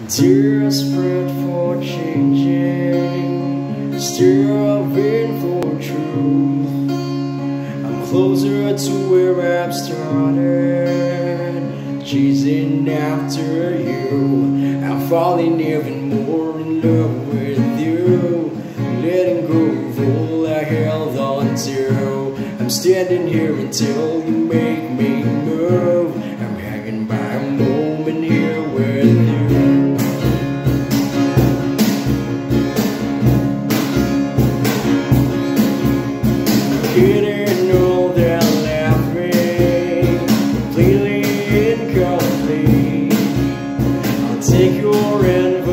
Desperate for changing, striving for truth. I'm closer to where I've started, chasing after you. I'm falling even more in love with you, letting go of all I held on to. I'm standing here until you make me Old and laughing, completely incomplete. I'll take your hand